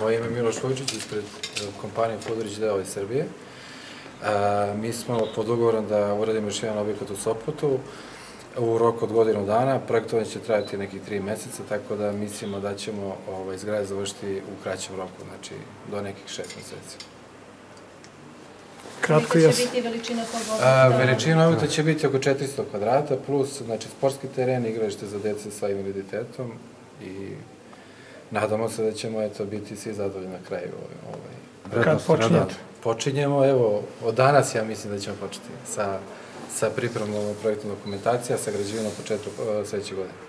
Moje ime je Miloš Vojčić ispred e, kompanije Fudorić deo iz Srbije. E, mi smo pod ugovorom da uradimo još jedan objekat u Sopotu u roku od godinu dana. Projektovanje će trajati nekih tri meseca, tako da mislimo da ćemo ovaj, izgrad završiti u kraćem roku, znači do nekih šest meseci. Kratko Kolika i će jasno. biti veličina tog objekta? veličina objekta će biti oko 400 kvadrata, plus znači, sportski teren, igralište za dece sa invaliditetom i nadamo se da ćemo eto, biti svi zadovoljni na kraju. Ovaj. Kad počinjete? Počinjemo, evo, od danas ja mislim da ćemo početi sa, sa pripremom projektne dokumentacije, sa građevinom početku uh, sledeće godine.